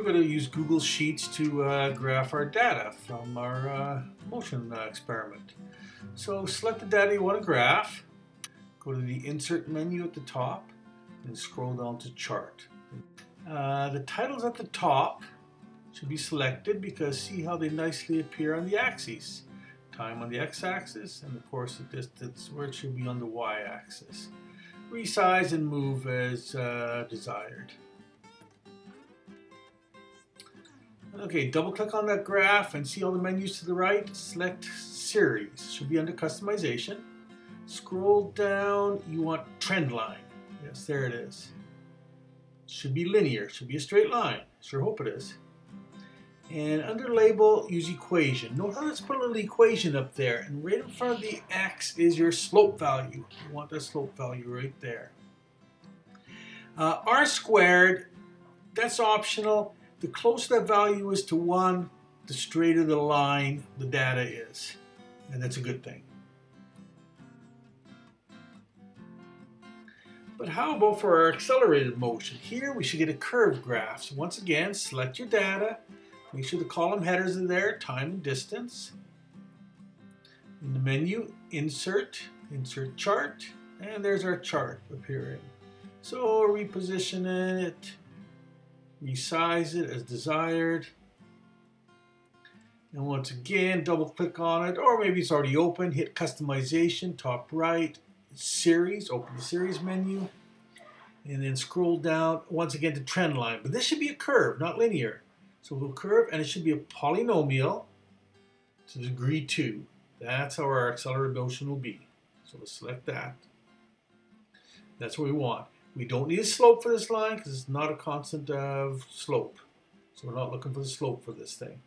we're going to use Google Sheets to uh, graph our data from our uh, motion uh, experiment. So select the data you want to graph, go to the Insert menu at the top, and scroll down to Chart. Uh, the titles at the top should be selected because see how they nicely appear on the axes. Time on the x-axis and of course the distance where it should be on the y-axis. Resize and move as uh, desired. Okay, double click on that graph and see all the menus to the right. Select series, should be under customization. Scroll down, you want trend line. Yes, there it is. Should be linear, should be a straight line. Sure hope it is. And under label, use equation. Note how let's put a little equation up there. And right in front of the x is your slope value. You want that slope value right there. Uh, r squared, that's optional. The closer that value is to 1, the straighter the line the data is. And that's a good thing. But how about for our accelerated motion? Here we should get a curved graph. So once again, select your data, Make sure the column headers are there, time and distance. In the menu, insert, insert chart, and there's our chart appearing. So reposition it, resize it as desired. And once again, double click on it, or maybe it's already open, hit customization, top right, series, open the series menu, and then scroll down once again to trend line. But this should be a curve, not linear. So we'll curve, and it should be a polynomial to degree 2. That's how our accelerated motion will be. So let's select that. That's what we want. We don't need a slope for this line because it's not a constant of slope. So we're not looking for the slope for this thing.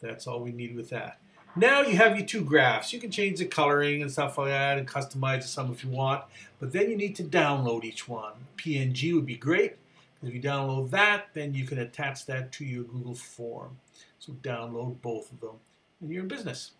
That's all we need with that. Now you have your two graphs. You can change the coloring and stuff like that and customize some if you want. But then you need to download each one. PNG would be great. If you download that, then you can attach that to your Google form. So download both of them and you're in business.